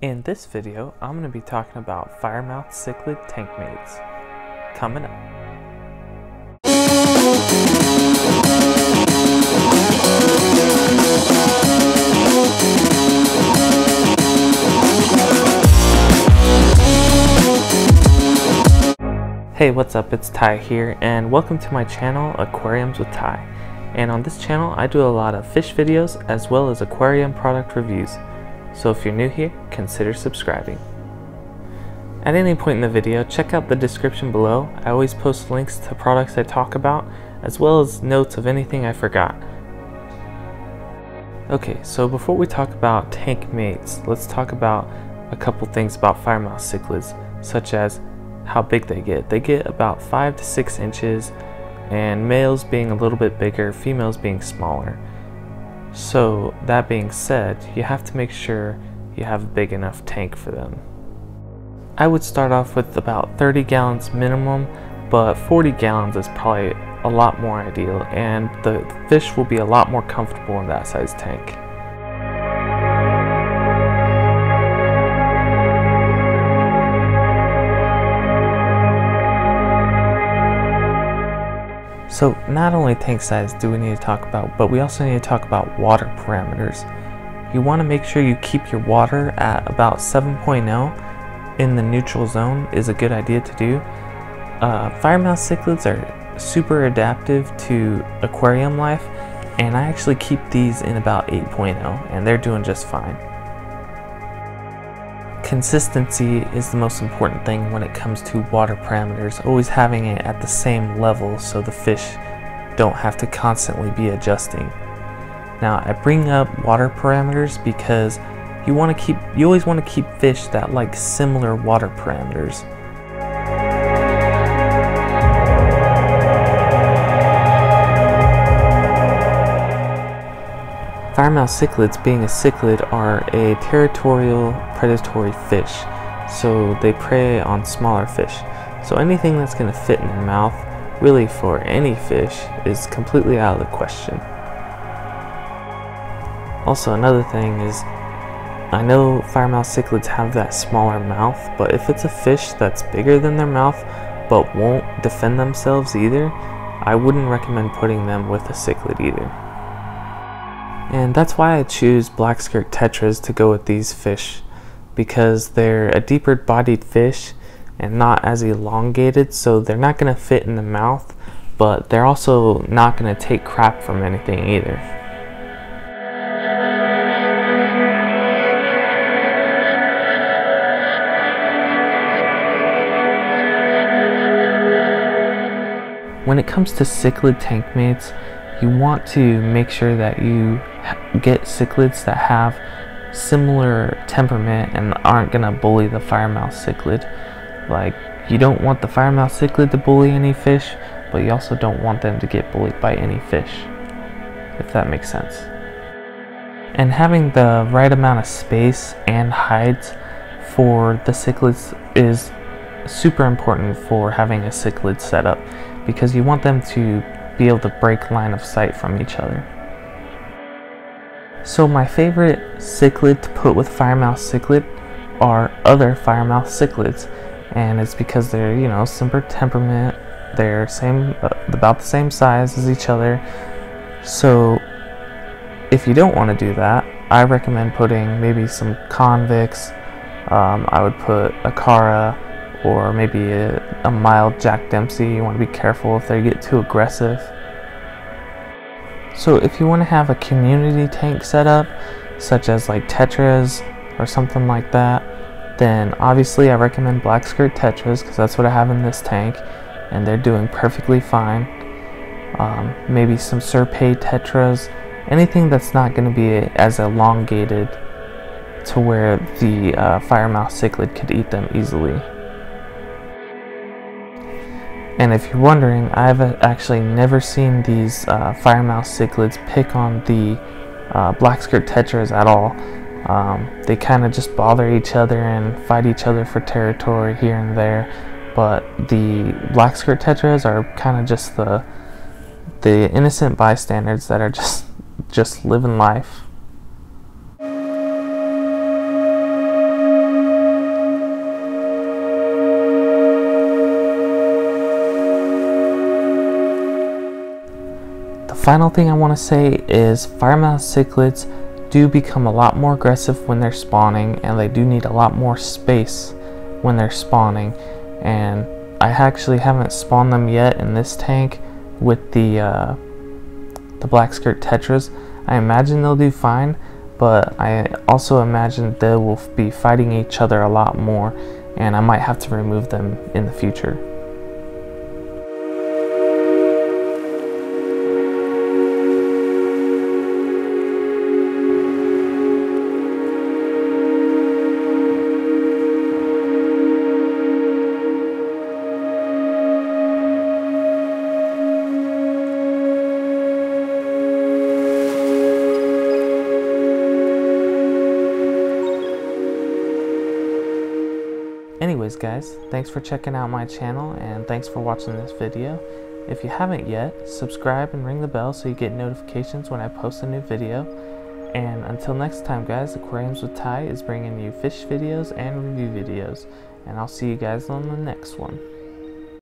In this video, I'm going to be talking about Firemouth Cichlid tank mates. Coming up. Hey, what's up? It's Ty here, and welcome to my channel, Aquariums with Ty. And on this channel, I do a lot of fish videos as well as aquarium product reviews. So if you're new here, consider subscribing. At any point in the video, check out the description below. I always post links to products I talk about, as well as notes of anything I forgot. Okay, so before we talk about tank mates, let's talk about a couple things about firemouth cichlids, such as how big they get. They get about 5 to 6 inches, and males being a little bit bigger, females being smaller. So that being said, you have to make sure you have a big enough tank for them. I would start off with about 30 gallons minimum, but 40 gallons is probably a lot more ideal and the fish will be a lot more comfortable in that size tank. So not only tank size do we need to talk about, but we also need to talk about water parameters. You want to make sure you keep your water at about 7.0 in the neutral zone is a good idea to do. Uh, Firemouth cichlids are super adaptive to aquarium life and I actually keep these in about 8.0 and they're doing just fine. Consistency is the most important thing when it comes to water parameters, always having it at the same level so the fish don't have to constantly be adjusting. Now I bring up water parameters because you want to keep you always want to keep fish that like similar water parameters. Firemouth cichlids, being a cichlid, are a territorial predatory fish, so they prey on smaller fish. So anything that's going to fit in their mouth, really for any fish, is completely out of the question. Also, another thing is, I know firemouth cichlids have that smaller mouth, but if it's a fish that's bigger than their mouth but won't defend themselves either, I wouldn't recommend putting them with a cichlid either. And that's why I choose black skirt tetras to go with these fish because they're a deeper bodied fish and not as elongated so they're not going to fit in the mouth but they're also not going to take crap from anything either. When it comes to cichlid tank mates, you want to make sure that you get cichlids that have similar temperament and aren't gonna bully the firemouth cichlid. Like you don't want the firemouth cichlid to bully any fish, but you also don't want them to get bullied by any fish, if that makes sense. And having the right amount of space and hides for the cichlids is super important for having a cichlid setup because you want them to be able to break line of sight from each other. So my favorite cichlid to put with firemouth cichlid are other firemouth cichlids and it's because they're you know similar temperament. They're same uh, about the same size as each other. So if you don't want to do that I recommend putting maybe some convicts. Um, I would put acara or maybe a, a mild Jack Dempsey. You want to be careful if they get too aggressive. So if you want to have a community tank setup, such as like Tetras or something like that, then obviously I recommend Black Skirt Tetras because that's what I have in this tank and they're doing perfectly fine. Um, maybe some Serpae Tetras, anything that's not going to be as elongated to where the uh, Firemouth Cichlid could eat them easily. And if you're wondering, I've actually never seen these uh, Firemouth cichlids pick on the uh, black skirt tetras at all. Um, they kind of just bother each other and fight each other for territory here and there. But the black skirt tetras are kind of just the the innocent bystanders that are just just living life. Final thing I want to say is firemouth cichlids do become a lot more aggressive when they're spawning and they do need a lot more space when they're spawning. And I actually haven't spawned them yet in this tank with the uh, the black skirt tetras. I imagine they'll do fine but I also imagine they will be fighting each other a lot more and I might have to remove them in the future Anyways guys, thanks for checking out my channel and thanks for watching this video. If you haven't yet, subscribe and ring the bell so you get notifications when I post a new video. And until next time guys, Aquariums with Ty is bringing you fish videos and review videos. And I'll see you guys on the next one.